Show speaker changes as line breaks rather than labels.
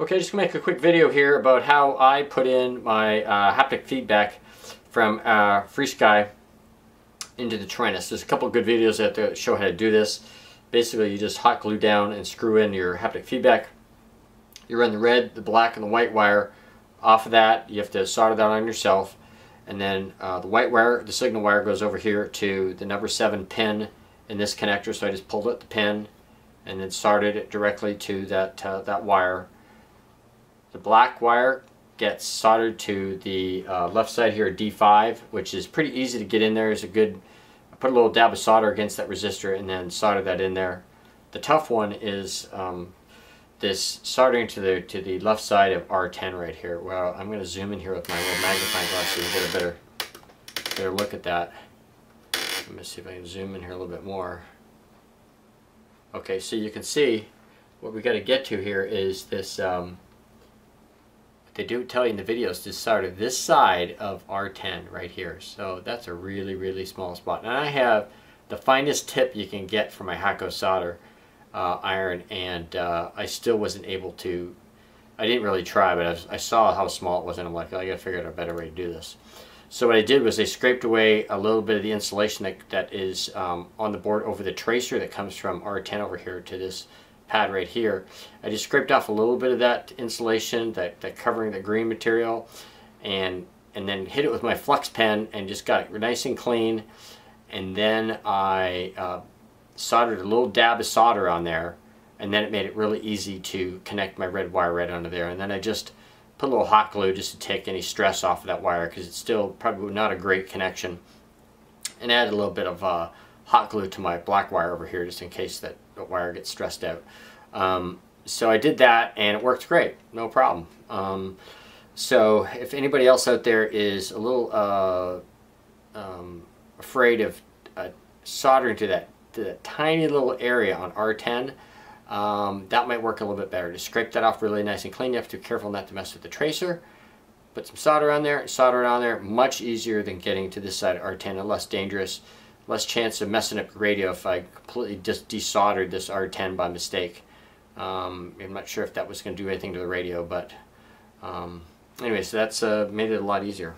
Okay, just gonna make a quick video here about how I put in my uh, haptic feedback from uh, FrSky into the Taranis. There's a couple good videos that show how to do this. Basically, you just hot glue down and screw in your haptic feedback. You run the red, the black, and the white wire off of that. You have to solder that on yourself. And then uh, the white wire, the signal wire, goes over here to the number 7 pin in this connector. So I just pulled out the pin and then soldered it directly to that, uh, that wire the black wire gets soldered to the uh, left side here D5 which is pretty easy to get in there. Is a good put a little dab of solder against that resistor and then solder that in there. The tough one is um, this soldering to the to the left side of R10 right here. Well, I'm going to zoom in here with my little magnifying glass so you get a better better look at that. Let me see if I can zoom in here a little bit more. Okay, so you can see what we got to get to here is this um, they do tell you in the videos to start at this side of R10 right here. So that's a really, really small spot. And I have the finest tip you can get for my Hakko solder uh, iron and uh, I still wasn't able to, I didn't really try, but I, was, I, saw how small it was and I'm like, oh, I gotta figure out a better way to do this. So what I did was I scraped away a little bit of the insulation that, that is um, on the board over the tracer that comes from R10 over here to this pad right here. I just scraped off a little bit of that insulation, that, that covering the green material, and and then hit it with my flux pen and just got it nice and clean. And then I uh, soldered a little dab of solder on there, and then it made it really easy to connect my red wire right under there. And then I just put a little hot glue just to take any stress off of that wire because it's still probably not a great connection. And add a little bit of uh, hot glue to my black wire over here just in case that wire gets stressed out. Um, so I did that and it worked great, no problem. Um, so if anybody else out there is a little uh, um, afraid of uh, soldering to that, to that tiny little area on R10, um, that might work a little bit better. Just scrape that off really nice and clean. You have to be careful not to mess with the tracer. Put some solder on there, solder it on there. Much easier than getting to this side of R10 and less dangerous less chance of messing up the radio if I completely just desoldered this R10 by mistake. Um, I'm not sure if that was going to do anything to the radio, but um, anyway, so that's uh, made it a lot easier.